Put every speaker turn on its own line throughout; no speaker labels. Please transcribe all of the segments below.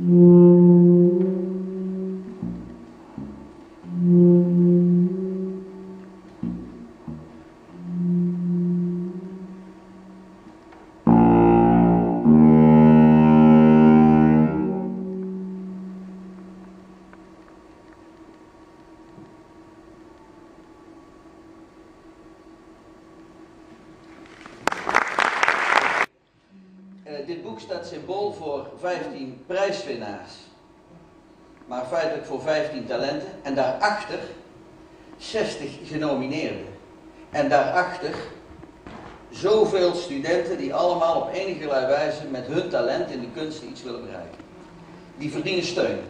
Mm. Eh, dit boek staat symbool voor 15 prijswinnaars, maar feitelijk voor 15 talenten. En daarachter 60 genomineerden. En daarachter zoveel studenten die allemaal op enige wijze met hun talent in de kunst iets willen bereiken. Die verdienen steun.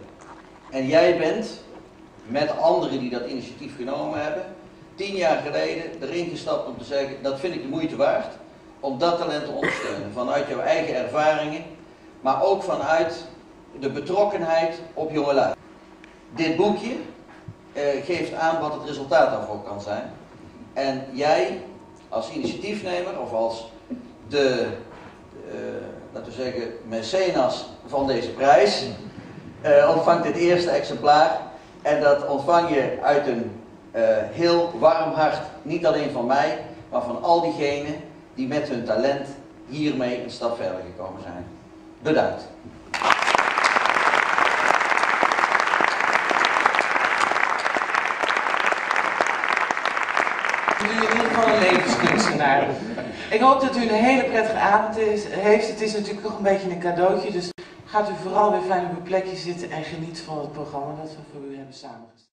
En jij bent, met anderen die dat initiatief genomen hebben, tien jaar geleden erin gestapt om te zeggen, dat vind ik de moeite waard om dat talent te ondersteunen. Vanuit jouw eigen ervaringen, maar ook vanuit de betrokkenheid op jongelui. Dit boekje eh, geeft aan wat het resultaat daarvoor kan zijn. En jij als initiatiefnemer of als de, eh, laten we zeggen, mecenas van deze prijs, eh, ontvangt dit eerste exemplaar. En dat ontvang je uit een heel warm hart, niet alleen van mij, maar van al diegenen die met hun talent hiermee een stap verder gekomen zijn. Bedankt.
geval een levenskunstenaar. Ik hoop dat u een hele prettige avond heeft. Het is natuurlijk nog een beetje een cadeautje, dus gaat u vooral weer fijn op uw plekje zitten en geniet van het programma dat we voor u hebben samengesteld.